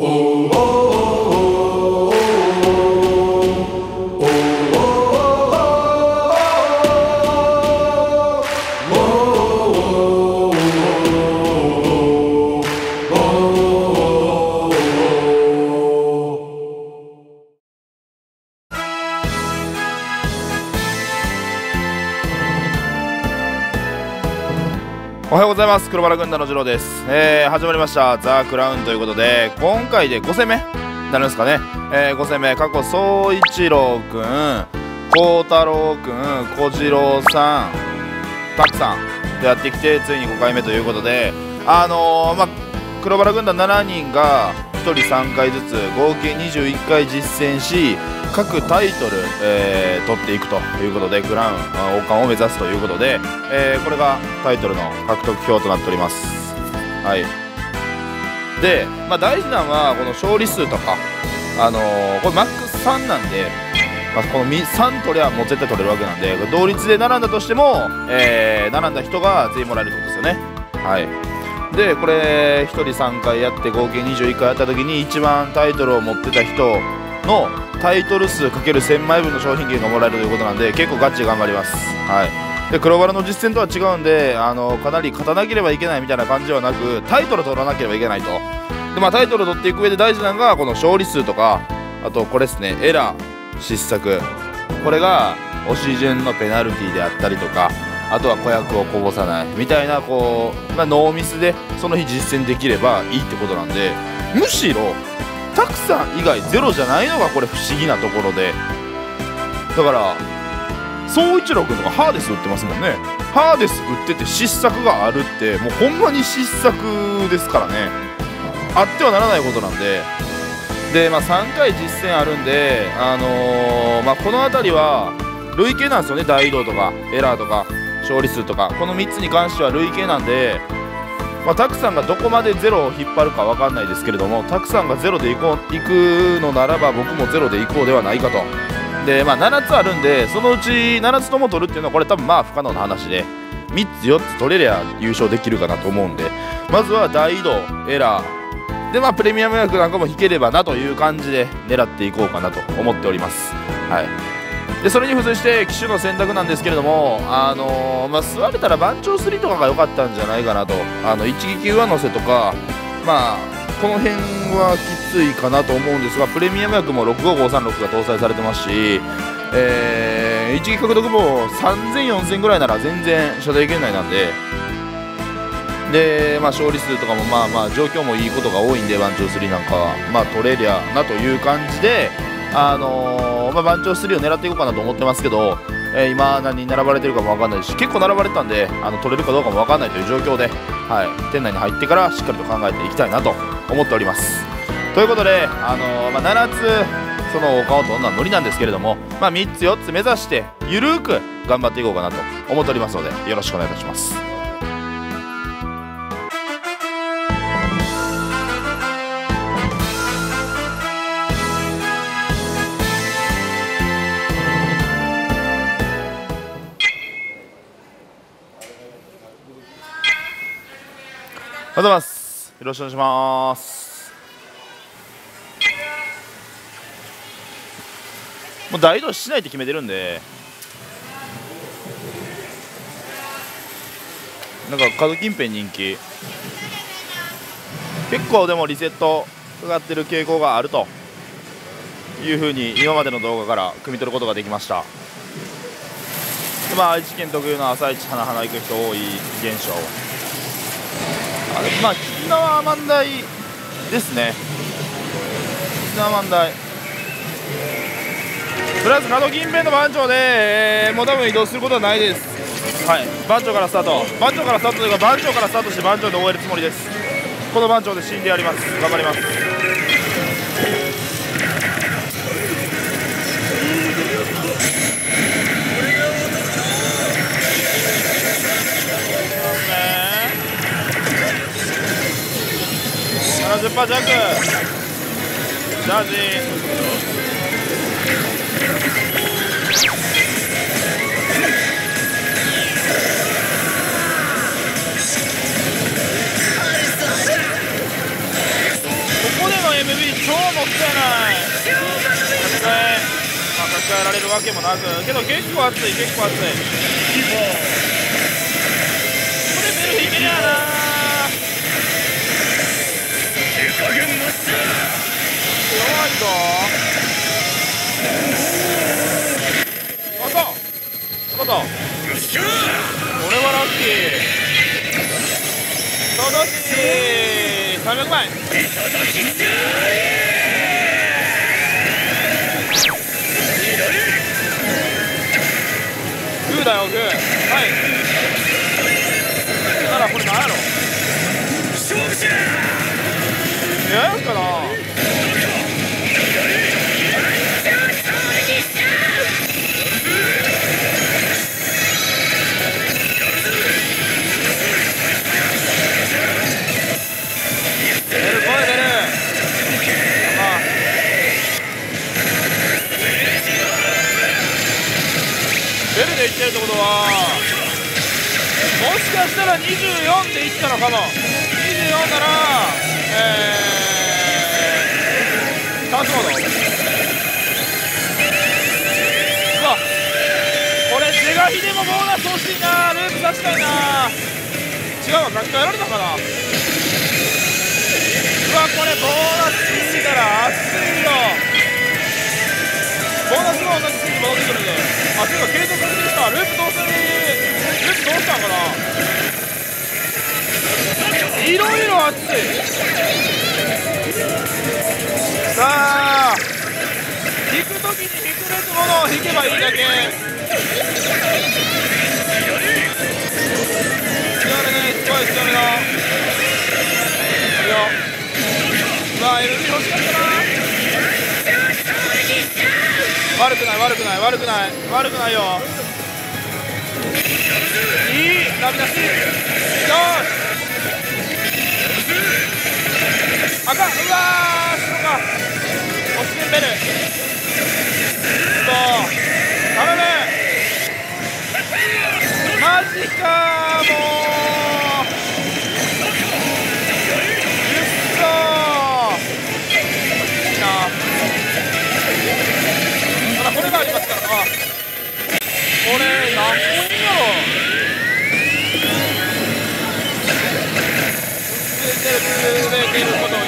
おはいます。黒バラ軍団の次郎です、えー、始まりました。ザ・クラウンということで今回で5戦目になるんですかね、えー、5戦目過去総一郎くん孝太郎くん小次郎さんたくさんでやってきてついに5回目ということであのー、まあ黒バラ軍団7人が1人3回ずつ合計21回実践し各タイトル、えー取っていくということでクラン王冠を目指すということで、えーこれがタイトルの獲得表となっております。はい。で、まあ、大事なのはこの勝利数とかあのーこれマックス3なんで、まあ、この3取りゃもう絶対取れるわけなんで同率で並んだとしても、えー並んだ人が全員もらえるってことですよね。はい。でこれ1人3回やって合計21回やった時に一番タイトルを持ってた人のタイトル数 ×1000 枚分の商品券がもらえるということなんで結構ガチで頑張ります。はい。で黒バラの実戦とは違うんであのかなり勝たなければいけないみたいな感じではなくタイトル取らなければいけないと。で、まあ、タイトル取っていく上で大事なのがこの勝利数とかあとこれですねエラー失策。これが押し順のペナルティであったりとかあとは子役をこぼさないみたいなこう、まあ、ノーミスでその日実践できればいいってことなんでむしろたくさん以外ゼロじゃないのがこれ不思議なところで。だから総一郎君とかハーデス売ってますもんね。ハーデス売ってて失策があるってもうほんまに失策ですからね。あってはならないことなんで。で、まあ、3回実践あるんで、あのーまあ、この辺りは累計なんですよね。大移動とかエラーとか勝利数とか。この3つに関しては累計なんで、まあ、タクさんがどこまでゼロを引っ張るか分かんないですけれどもタクさんがゼロで行こう行くのならば僕もゼロで行こうではないかと。で、まあ、7つあるんでそのうち7つとも取るっていうのはこれ多分まあ不可能な話で3つ4つ取れりゃ優勝できるかなと思うんでまずは大移動エラー。でまあプレミアム枠なんかも引ければなという感じで狙っていこうかなと思っております。はい。でそれに付随して機種の選択なんですけれども、あのーまあ、座れたら番長3とかが良かったんじゃないかなとあの一撃上乗せとか、まあ、この辺はきついかなと思うんですがプレミアム枠も65536が搭載されてますし、えー一撃獲得も3000、4000ぐらいなら全然射程圏内なんで。で、まあ、勝利数とかもまあまあ状況もいいことが多いんで番長3なんかは、まあ、取れりゃなという感じで、あのーまあ、番長3を狙っていこうかなと思ってますけど、えー今何に並ばれてるかも分かんないし結構並ばれてたんであの取れるかどうかも分かんないという状況で、はい、店内に入ってからしっかりと考えていきたいなと思っております。ということで、あのーまあ、7つその岡を取るのは無理なんですけれども、まあ、3つ4つ目指してゆるーく頑張っていこうかなと思っておりますのでよろしくお願いいたします。ございます。よろしくお願いします。もう大移動しないって決めてるんで、なんか角近辺人気、結構でもリセットかかってる傾向があるというふうに今までの動画から汲み取ることができました。でまあ、愛知県特有の朝一花々行く人多い現象まあ絆は万代ですね。絆は万代とりあえず角近辺の番長で、えーもう多分移動することはないです。はい。番長からスタート。番長からスタートというか番長からスタートして番長で終えるつもりです。この番長で死んでやります。頑張ります70%弱チャージここでの MVP 超もったいない。書き換えられるわけもなく。けど結構熱い結構熱い。これベルいけりゃないぞあそうそうこれはラッキー届き300枚グーだよグーはいならこれ何べきものを引けばいいだけ。強めねすごい強めのいいよ。まあ LG 欲しかったな。悪くない悪くない悪くない。悪くないよ。いいダメ出しよし。あかん。うわーそうか。押し込んでる。頼むマジかもう。うっそー。いいなた。だこれがありますからあこれ何個いいんやろ崩れてることを祈りつ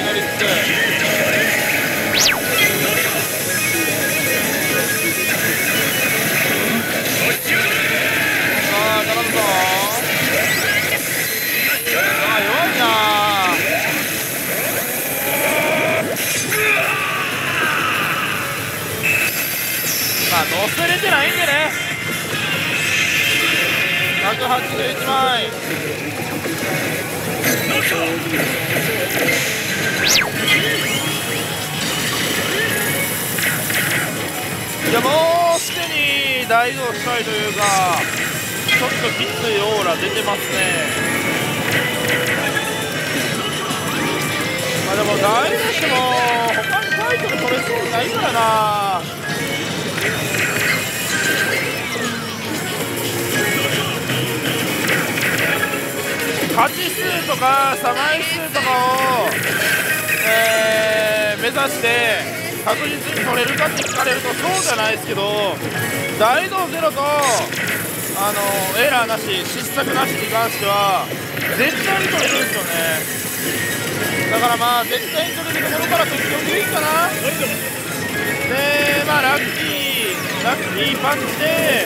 81枚。いやもうすでに大移動したいというかちょっときついオーラ出てますね。まあでも大移動しても他にタイトル取れそうにないからな。勝ち数とか差枚数とかを、えー目指して確実に取れるかって聞かれるとそうじゃないですけど大移動ゼロとあのエラーなし失策なしに関しては絶対に取れるんですよねだからまあ絶対に取れるところから取っておくいいかなでまあラッキーラッキーパンチで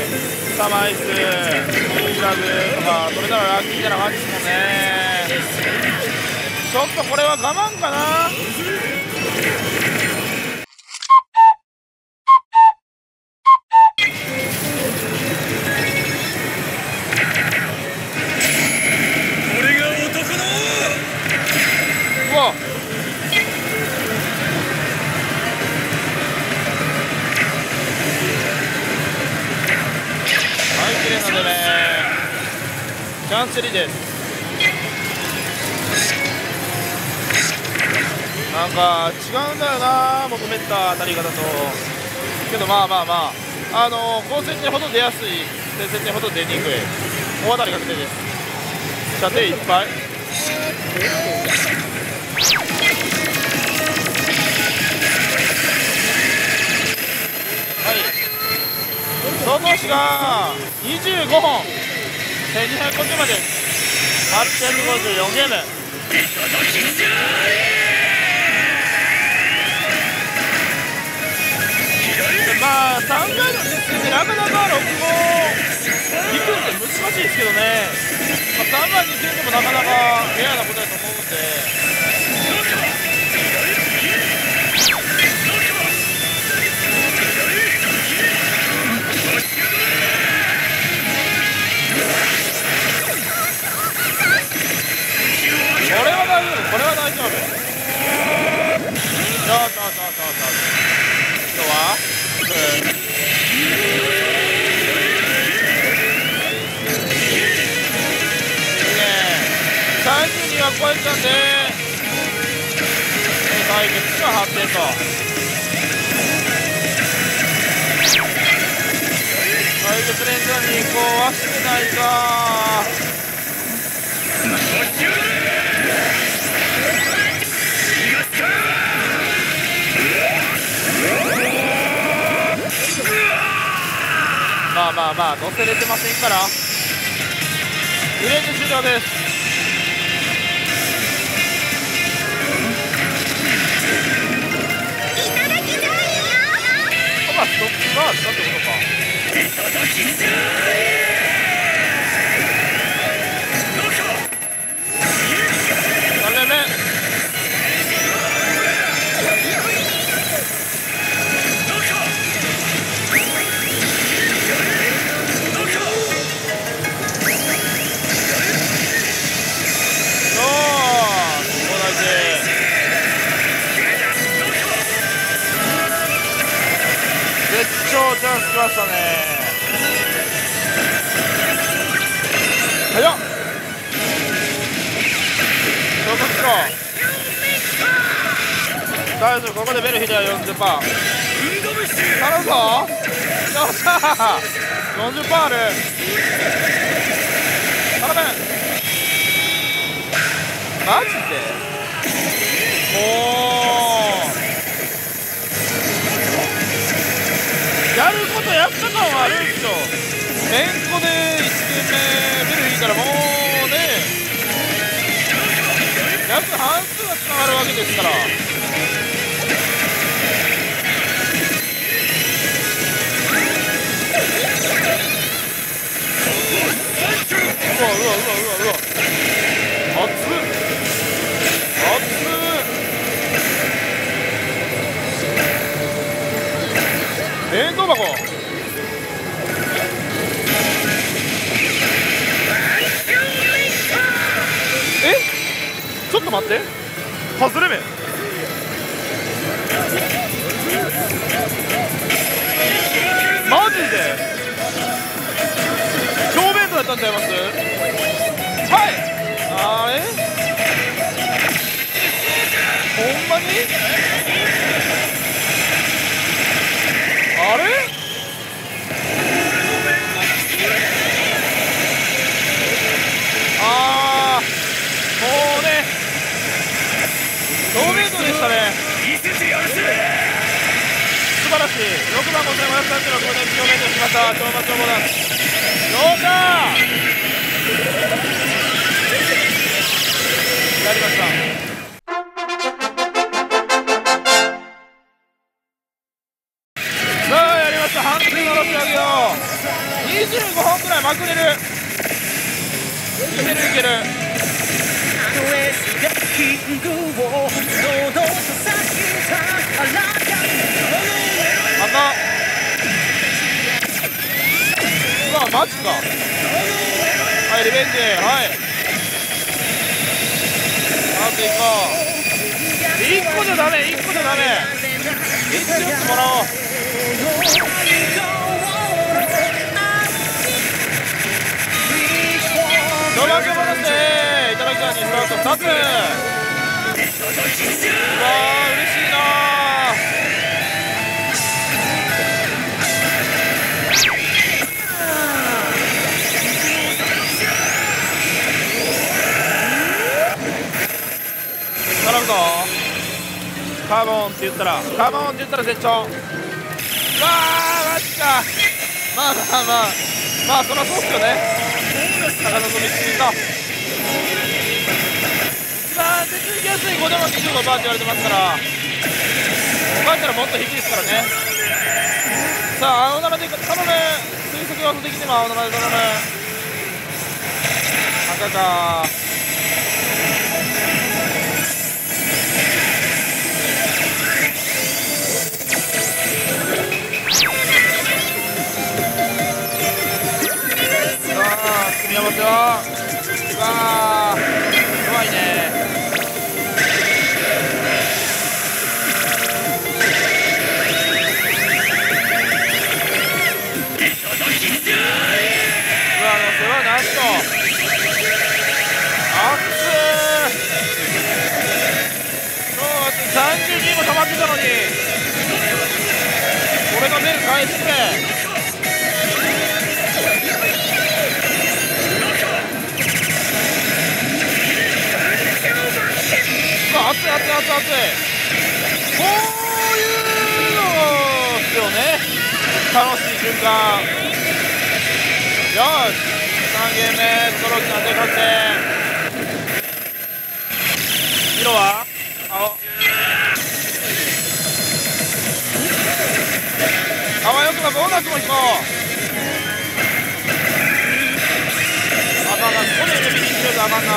サマイスイーラグとかそれならラッキーな感じですもんね。ちょっとこれは我慢かな。滑った当たり方とけどまあまあまああのー、高水点ほど出やすい低水点ほど出にくい大当たり確定です射程いっぱい。はい。外しが25本。1250まで854ゲーム。まあ3回の実戦でなかなか6号引くんで難しいですけどね、まあ、3番に戦でもなかなかレアなことだと思うんで。これは大丈夫これは大丈夫。そうそうそうそうそう今日は？32は超えたんで対決が発展と対決連続に移行はしてないかまあまあまあ乗せれてませんから。リレー終了です。まあストップがしたってことかましたね。早っ。どこつこ大丈夫ここでベルヒデは40%パー。頼むぞ。よっしゃ40%パーある。頼む。マジで？もうやることやった感はあるんですよ。めんこで1ゲーム目ベル引いたらもうね約半数がつながるわけですから。うわうわうわうわうわ。弁当箱。え？ちょっと待って。外れ目。マジで？小弁当やったんちゃいます？はい。あれほんまに？同弁当でしたね。素晴らしい。6番5536分で表現しました。超馬超馬だよっしゃやりました。さあやりました。半数のロシアゲを25本くらいまくれる。マジか。はいリベンジ。はい。あと1個1個じゃダメ1個じゃダメ。1つもらおう。ドラゴンボーナスでいただきたいにスタート2つ。うわー嬉しいなカーボンって言ったらカーボンって言ったら絶頂。うわーマジか。まあまあまあまあそりゃそうっすよね。高望みしてた。一番手続きやすい5でも25バーって言われてますから。バーったらもっと低いですからね。さあ青7で頼む。推測要素的にも青7で頼む。赤か組み合わせはうわー弱いね。うわの世話なしと。32も溜まってたのに。俺のベル返して。熱い熱い熱いこういうのですよね。楽しい瞬間。よし。3ゲーム目ストロークなんで勝って色は？青。あわよくばボーナスも引こう。あかんなここで指にしようとあかんな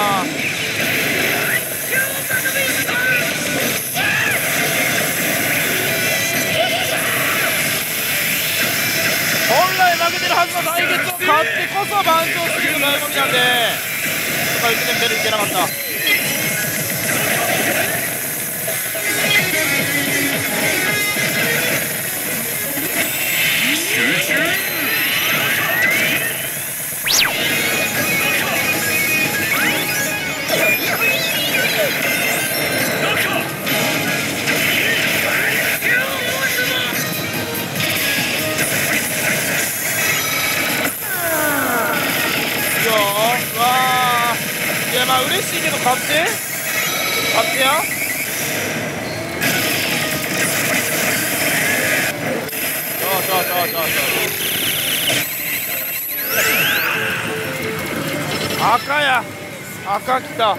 来負けてるはずの対決を勝ってこそ番長すぎる醍醐味なんでとか言ってベルいけなかった。か来た。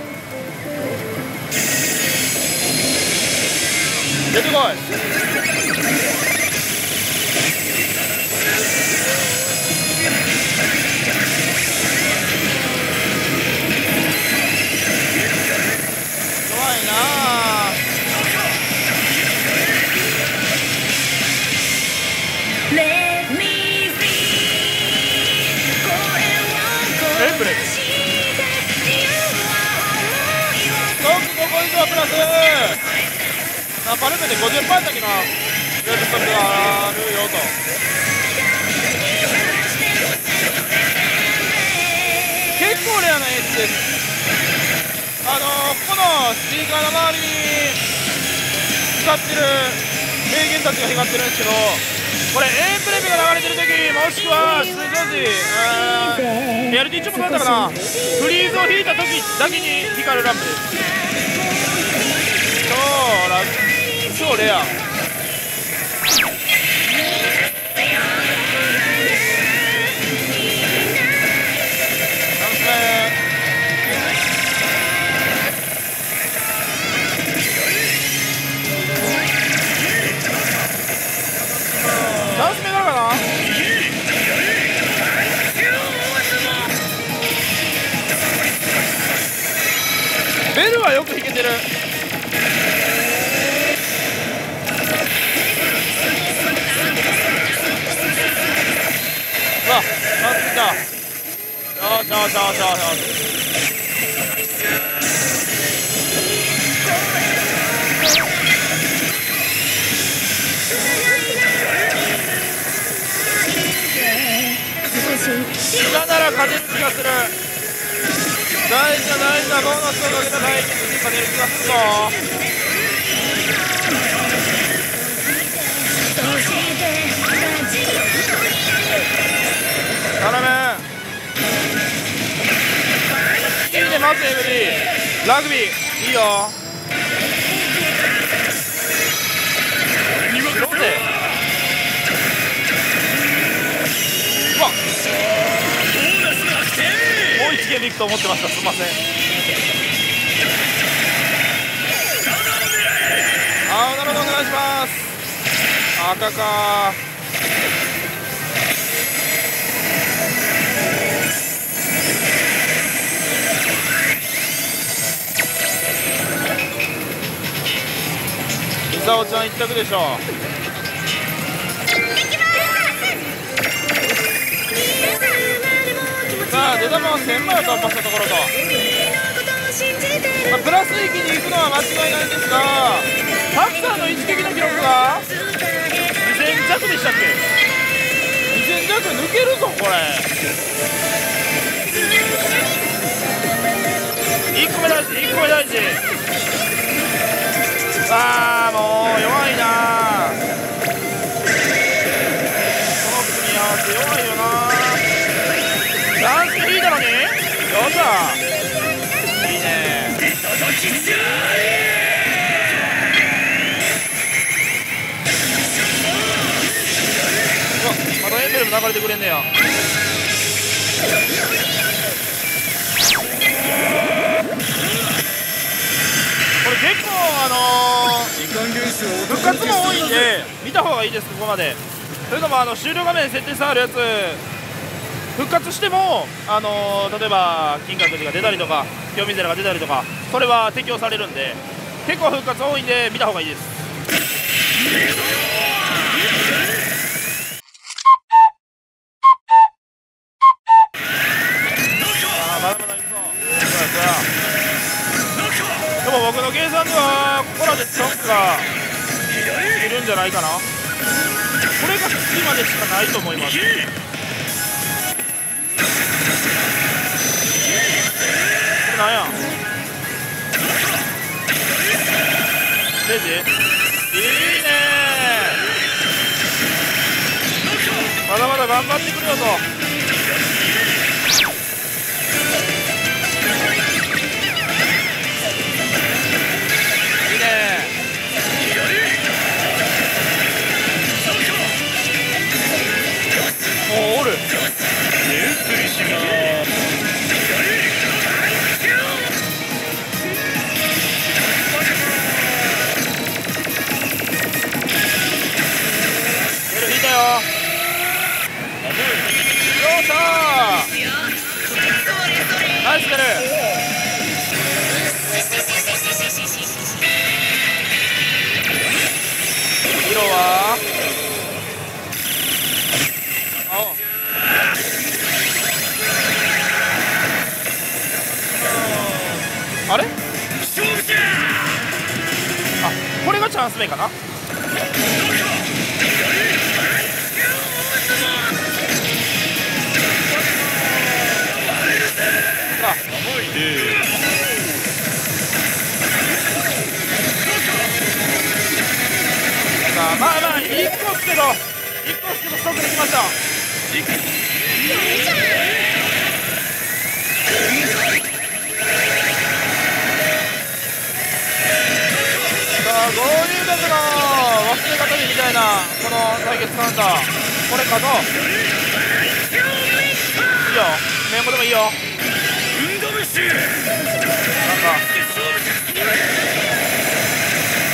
出てこい。プラス。あパルメで50%だけのレベルストップがあるよと。結構レアな演出です。あのここのスピーカーの周りに光ってる名言たちが光ってるんですけどこれエンブレムが流れてる時もしくは数字えー。LT ちょっとなんだかな。フリーズを引いた時だけに光るランプ。です超レよしよしよしよしよし今なら勝てる気がする大事な大事なボーナスをかけた対決に勝てる気がするぞ倒すエブリラグビーいいよもう一ゲームいくと思ってましたすいませんああなるほどお願いします赤か伊沢ちゃん一択でしょさあ出玉は1000枚を突破したところと、まあ、プラス域に行くのは間違いないんですがタクさんの一撃の記録が。2000弱でしたっけ？2000弱抜けるぞこれ。1個目大事1個目大事ああもう弱いな。この組み合わせ弱いよな。ダンスいいだろによっしゃいいね。うわまだエンブレム流れてくれんねや。これ結構あのー復活も多いんで見た方がいいですここまで。それともあの終了画面設定してあるやつ復活してもあのー例えば金閣寺が出たりとか清水寺が出たりとかそれは適用されるんで結構復活多いんで見た方がいいです。計算ではここらでチョンクがいるんじゃないかな。これが次までしかないと思います。これなんや。レジ。いいね。まだまだ頑張ってくるよと。ーナイスベル色は青あれ？あこれがチャンス目かな？まあまあ1個っすけど1個っすけどストックできました。さあ合流学の忘れ方みたいなこの対決カウンター。これかと。いいよ。メンボでもいいよ。なんか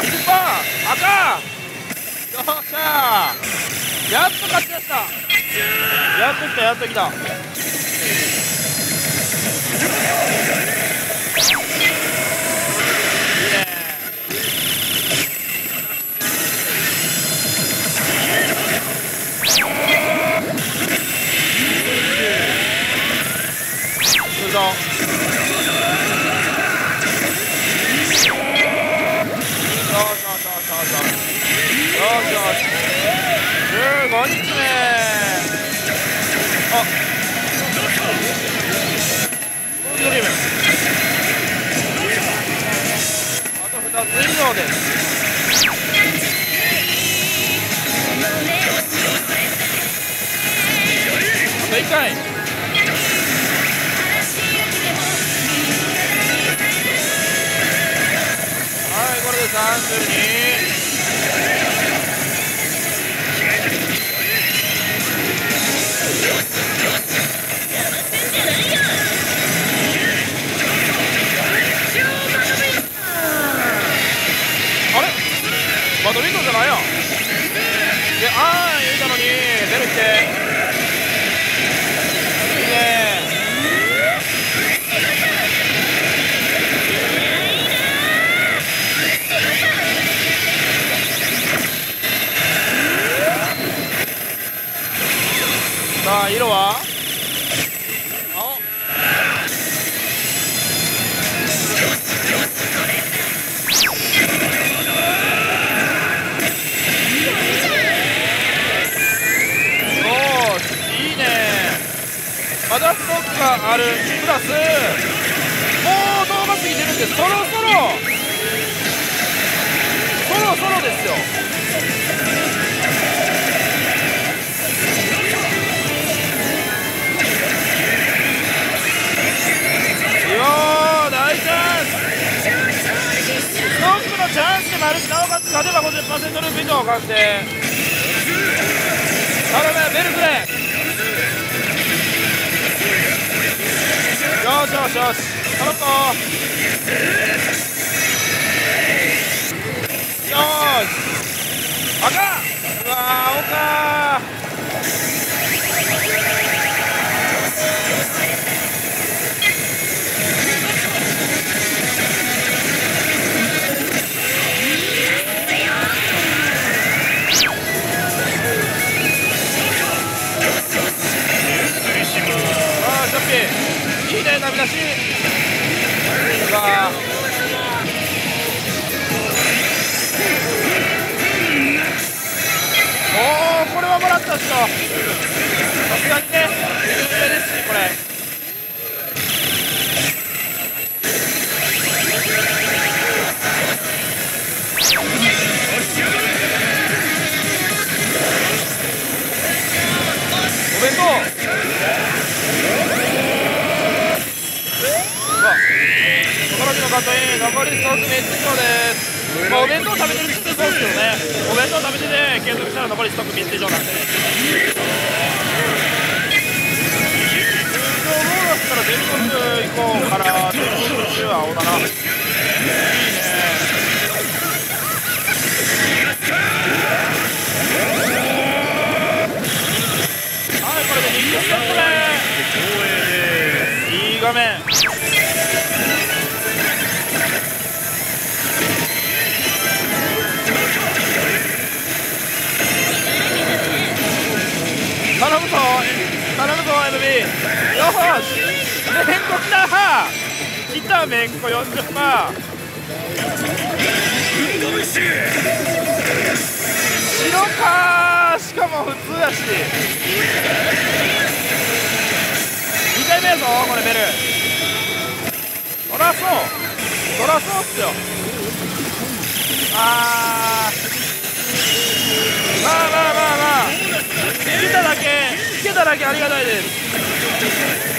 20番赤よっしゃーやっと勝ちました。やっときたやっときた。5日目あドリームあと2つ以上です。あと1回。はいこれで32あ色は？青おーいいね。まだストックがある。プラス。もう動画過ぎてるんでそろそろ。そろそろですよ。チャンスでもあるしなおかつ勝てば50%ループ以上確定。頼むベルクレよしよしよし頼むぞよーし赤うわー青しい。いね波出しうわおおこれはもらったっしょ驚きのカットイン残りストック3つ以上ですまあお弁当食べてるってそうです。けどねお弁当食べてて継続したら残りストック3つ以上なんで通常ボールだったら全国以降から全国中は青だないいねはいこれで2個セット目いい画面。頼むぞ MB よし。めんこきた来ためんこ40パー白かしかも普通やし。2回目やぞこれベルそらそう。そらそうっすよ。あー。まあまあまあまあ。来ただけ。来ただけありがたいです。Thank you.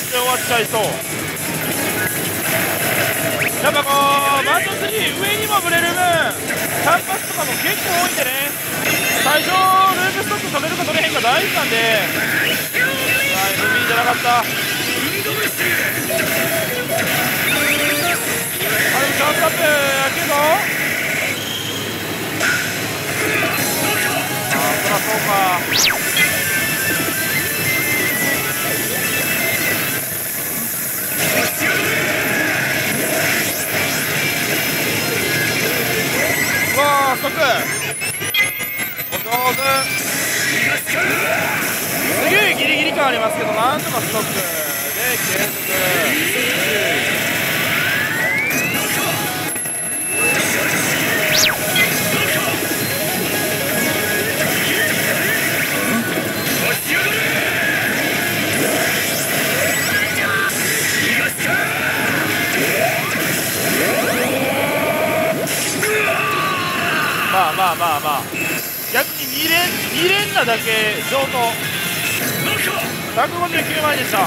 単発で終わっちゃいそう。やっぱこうバンド3上にもぶれる分単発とかも結構多いんでね。最初ループストック取れるか取れへんか大事なんで。はい MB じゃなかった。あでもチャンスアップやけどあそらそうか。早速。お上手すげえギリギリ感ありますけどなんとかストックで継続まあまあまあ。逆に2連2連なだけ上等。159枚でした。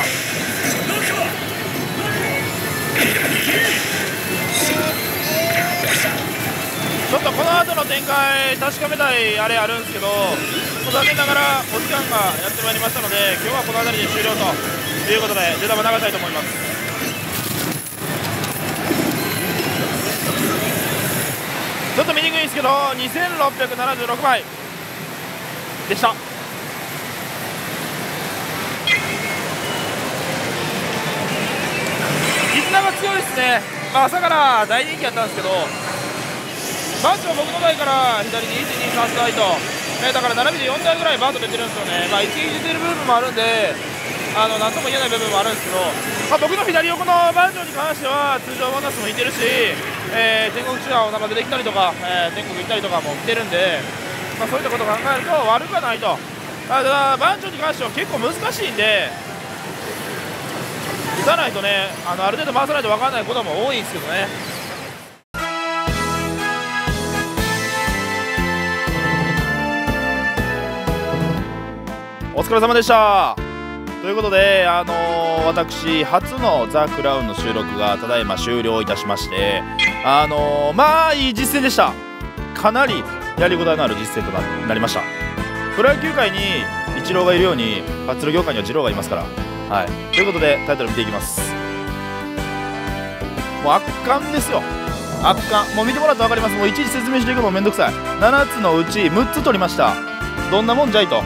ちょっとこの後の展開確かめたいあれあるんですけど残念ながらお時間がやってまいりましたので今日はこの辺りで終了ということで出玉流したいと思います。ちょっと見にくいんですけど2676枚でした。絆が強いですね、まあ、朝から大人気やったんですけどバーチは僕の台から左に123台と、ね、だから並びで4台ぐらいバート出てるんですよね、まあ、一撃出てる部分もあるんであのなんとも言えない部分もあるんですけど、まあ、僕の左横のバージョンに関しては通常ボーナスもいてるし、えー天国ツアーを生でできたりとか、えー天国行ったりとかも来てるんで、まあ、そういったことを考えると悪くはないと。ただバージョンに関しては結構難しいんで打たないとねあのある程度回さないと分からないことも多いんですけどね。お疲れ様でした。ということで、あのー私初のザ・クラウンの収録がただいま終了いたしましてあのーまあいい実践でした。かなりやりごたえのある実践となりました。プロ野球界にイチローがいるようにパッツル業界には二郎がいますから。はい。ということでタイトル見ていきます。もう圧巻ですよ。圧巻。もう見てもらったら分かります。もういちいち説明していくのもめんどくさい。7つのうち6つ取りました。どんなもんじゃいと。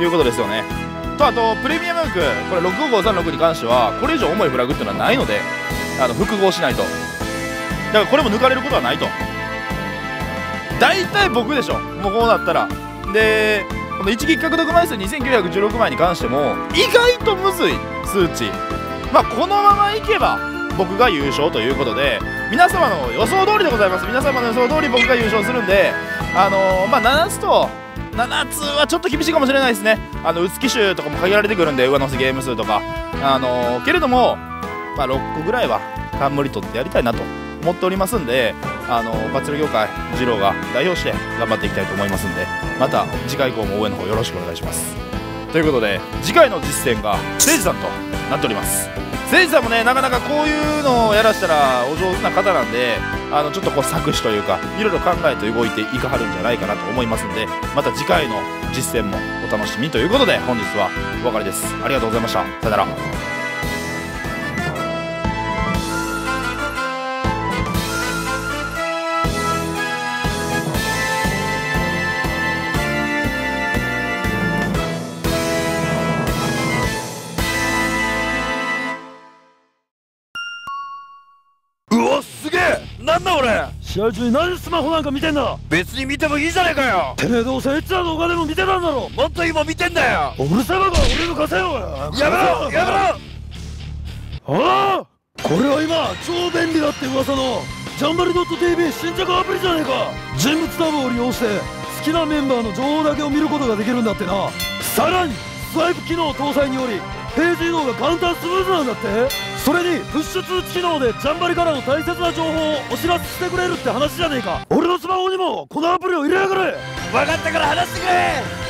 いうことですよね。とあとプレミアム枠。これ6553 6に関してはこれ以上重いフラグっていうのはないのであの複合しないと。だからこれも抜かれることはないと。大体僕でしょ。もうこうなったら。でこの一撃獲得枚数2916枚に関しても意外とむずい数値。まあこのままいけば僕が優勝ということで皆様の予想通りでございます。皆様の予想通り僕が優勝するんであのーまあ7つと7つはちょっと厳しいかもしれないですね。あの薄機種とかも限られてくるんで上乗せゲーム数とか。あのーけれどもまあ6個ぐらいは冠取ってやりたいなと。思っておりますんであのーバツル業界二郎が代表して頑張っていきたいと思いますんでまた次回以降も応援の方よろしくお願いします。ということで次回の実践が誠司さんとなっております。誠司さんもねなかなかこういうのをやらしたらお上手な方なんであのちょっとこう作詞というかいろいろ考えて動いていかはるんじゃないかなと思いますんでまた次回の実践もお楽しみということで本日はお別れです。ありがとうございました。さよなら。試合中に何スマホなんか見てんだ別に見てもいいじゃねえかよ。てめえどうせエッチな動画でも見てたんだろ。もっと今見てんだよ。うるせえばか俺の稼いよ。やめろやめろ。ああこれは今超便利だって噂のジャンバル .tv 新着アプリじゃねえか。人物タブを利用して好きなメンバーの情報だけを見ることができるんだってな。さらにスワイプ機能搭載によりページ移動が簡単スムーズなんだってそれにプッシュ通知機能でジャンバリからの大切な情報をお知らせしてくれるって話じゃねえか。俺のスマホにもこのアプリを入れやがれ。分かったから話してくれ。